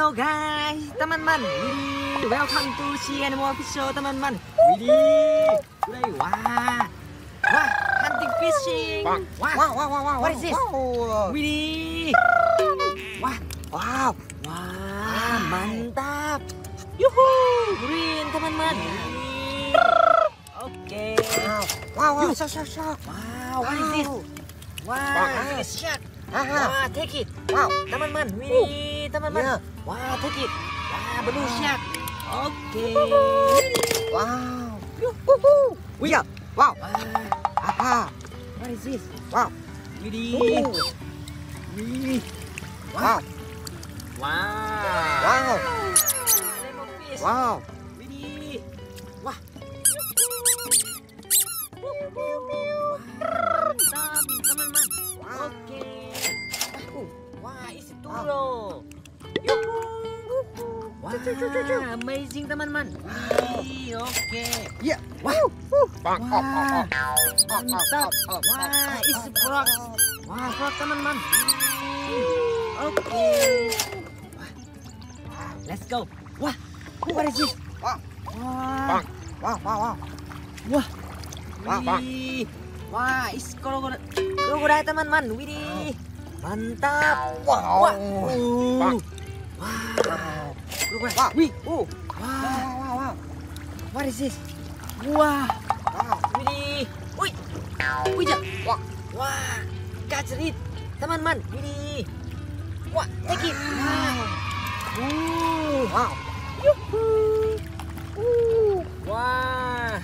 Halo guys, teman-teman. Welcome to CNM Official, teman-teman. Widih, wah, wah, hunting fishing. Wah, Wow, wow, wow, wow. What is this? Wow. widih, wah, Wow. wah, mantap. Yuhu, green, teman-teman. Oke. Wow. Wow, wow. Shock, shock, shock. Wow, what is this? Wah, Wow. shot. Aha. Wah, take it. Wow. Teman-teman, widih, teman-teman. Ya. Wah, take it. Wah. Oke. Wow. Yuhuhu. Wih. Wow. Wah, Aha. what is this? Wow. Widih. Wow. Wow. Wow. Wow. Wah, amazing teman-teman. Widih, Oke. Ya. Wah. Bang. Wah. Mantap. Wah, isi frog. Wah, frog teman-teman. Oke. Wah. Let's go. Wah, what is this? Wah. Wah. Wow, wow, wow. Wah. Wah, wah. Widih. Wah, is krokodil. Krokodil teman-teman. Widih. Mantap. Wow. Wah. Uh. Wah. Wow. Krokodil. Wow. Wih. Uh. Wah. Wow, wow, wow. What is this? Wah. Wow. Widih. Wih. Wih. Wah. Wah. Kacerit. Teman-teman. Widih. Wah, take it. Wah. Uh. Wow. Yuhu. Uh. Wah.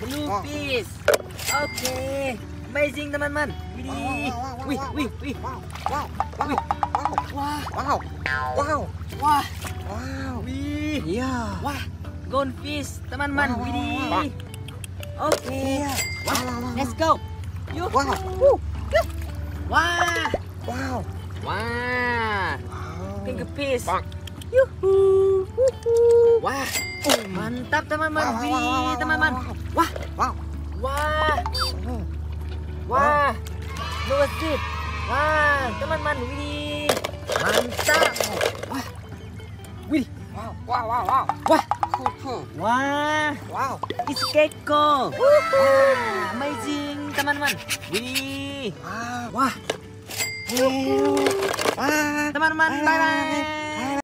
Blue Wah. fish. Oke. Amazing teman-teman. Widih. Wow, wow, wow, Wih, wow, wih, wih. Wow. Wow. Wow. Wih. Wow. Wah. Wow. Wow. Wah. Wow. Wih. Iya. Wah. Goldfish teman-teman. Wah, wah, Widih. wah. Oke. Iya. Wah. Wow, wow, wow. Let's go. Yuk. Wow. Wah. Wow. Wah. Wow. Pink fish. Bang. Yuhu. Wah. Mantap teman-teman. Wow, wow, wow, wow, teman-teman. wow, Wah. Wow. Wah. Oh. Wah. Dua sip. Wah, teman-teman. Widih. Mantap. Wah. Widih. Wow. Wow, wow, wow. Wah. Cool, cool. Wah. Wow. It's gecko. Wah, amazing teman-teman. Wow. Wah. Wah. Teman-teman, bye-bye.